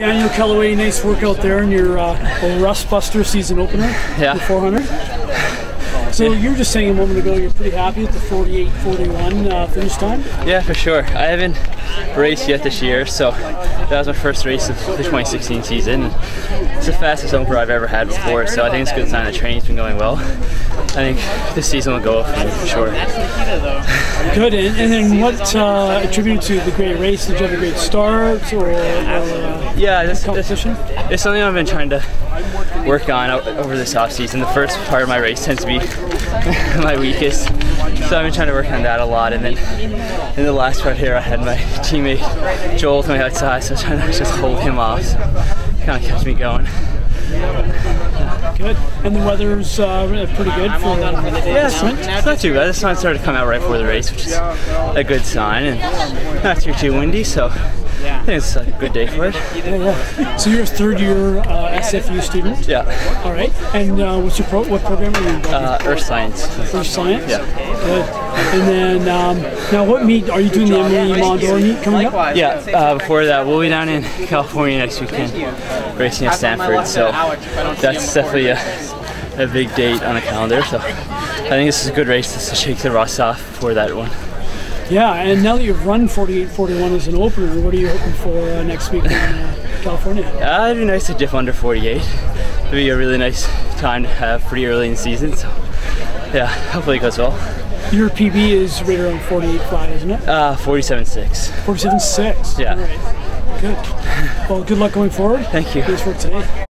Daniel Kelloway, nice work out there in your uh, Rust Buster season opener. Yeah. The 400. So you were just saying a moment ago you're pretty happy with the 48-41 uh, finish time. Yeah, for sure. I haven't raced yet this year, so that was my first race of the 2016 season. It's the fastest opener I've ever had before, so I think it's a good sign that training's been going well. I think this season will go for for sure. Good. And, and then what uh, attributed to the great race? Did you have a great start or, or uh, Yeah, this, this, it's something I've been trying to work on over this off season. The first part of my race tends to be my weakest, so I've been trying to work on that a lot. And then in the last part here, I had my teammate Joel with my outside, so I was trying to just hold him off. So kind of kept me going. Good. And the weather's uh, pretty good for Yeah, it's not, it's not too bad. The sun started to come out right before the race, which is a good sign, and not too too windy, so think it's a good day for it. Yeah, yeah. So you're a third year uh, SFU student. Yeah, All right. And uh, what's your pro- what program are you involved in? uh, Earth Science. First science. Yeah. Good. And then um, now, what meet are you doing? The Emilie Mondor meet coming up? Yeah, uh, before that, we'll be down in California next weekend racing at Stanford, so that's definitely a, a big date on the calendar. So I think this is a good race to shake the rust off for that one. Yeah. And now that you've run 48-41 as an opener, what are you hoping for uh, next week in uh, California? Uh, it'd be nice to dip under 48. It'd be a really nice time to have pretty early in the season, so yeah, hopefully it goes well. Your PB is right around 48.5, isn't it? Uh, 47.6. 47.6. Yeah. All right. Good. Well, good luck going forward. Thank you. Nice work today.